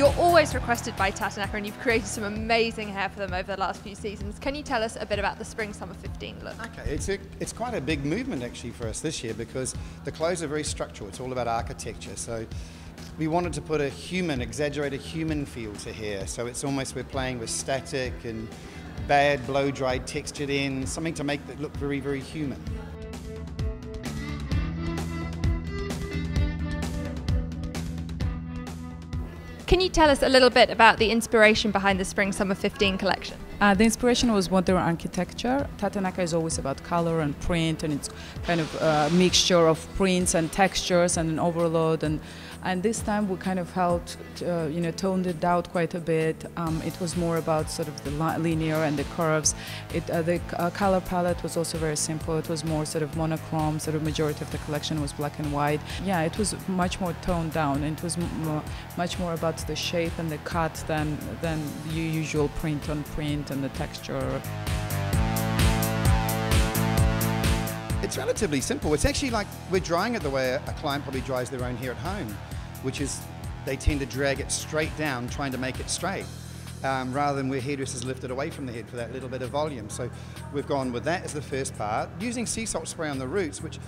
always requested by Tata Naka and you've created some amazing hair for them over the last few seasons. Can you tell us a bit about the Spring Summer 15 look? Okay, it's, a, it's quite a big movement actually for us this year because the clothes are very structural. It's all about architecture. So we wanted to put a human, exaggerated human feel to hair. So it's almost we're playing with static and bad blow dried textured in, something to make it look very, very human. Can you tell us a little bit about the inspiration behind the Spring Summer 15 collection? Uh, the inspiration was modern architecture. Tata Naka is always about color and print, and it's kind of a mixture of prints and textures and an overload. And and this time we kind of held, uh, you know, toned it down quite a bit. Um, it was more about sort of the linear and the curves. It, uh, the uh, color palette was also very simple. It was more sort of monochrome. Sort of majority of the collection was black and white. Yeah, it was much more toned down. It was much more about the shape and the cut than than the usual print on print and the texture. It's relatively simple. It's actually like we're drying it the way a client probably dries their own hair at home, which is they tend to drag it straight down, trying to make it straight, um, rather than where hairdressers lift it away from the head for that little bit of volume. So we've gone with that as the first part, using sea salt spray on the roots, which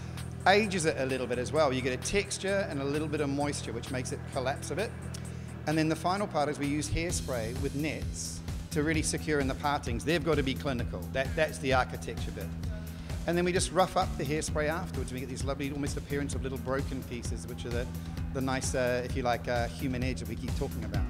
ages it a little bit as well. You get a texture and a little bit of moisture, which makes it collapse a bit. And then the final part is we use hairspray with nets to really secure in the partings. They've got to be clinical. That, that's the architecture bit. And then we just rough up the hairspray afterwards. We get these lovely, almost appearance of little broken pieces, which are the, the nice, uh, if you like, uh, human edge that we keep talking about.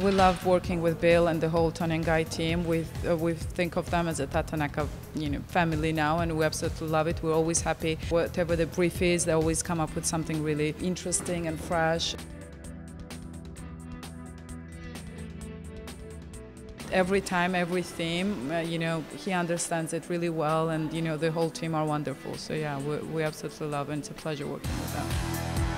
We love working with Bill and the whole Guy team. We uh, we think of them as a Tata Naka, you know, family now, and we absolutely love it. We're always happy. Whatever the brief is, they always come up with something really interesting and fresh. every time, every theme, uh, you know, he understands it really well, and you know, the whole team are wonderful. So yeah, we, we absolutely love it. And it's a pleasure working with them.